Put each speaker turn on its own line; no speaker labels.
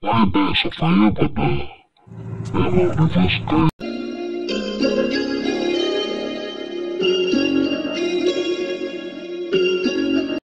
Why dance for baby. but now, never give us